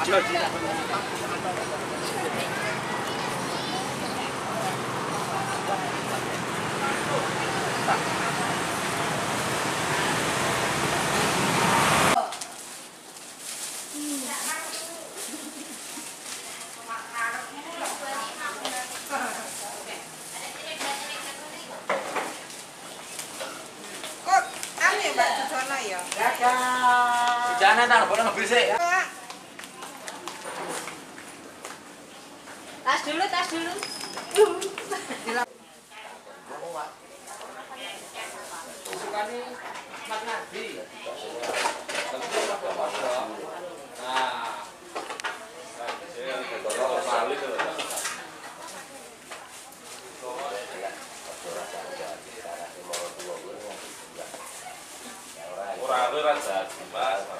Kok anu ya ya? Jangan nang boleh ngebil sih. Tas dulu, tas dulu. Sukane Mas Nabi. Nah. Jadi.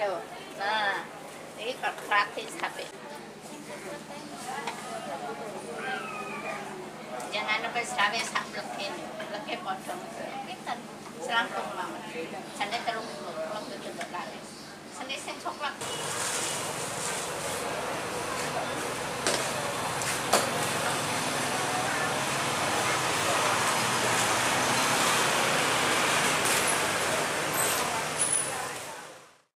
Lho. Nah, ini praktis tapi. Jangan lupa sawe sak lekin, lekin potong. Pinten, selangkung mawon. Telung puluh, kalau itu laris.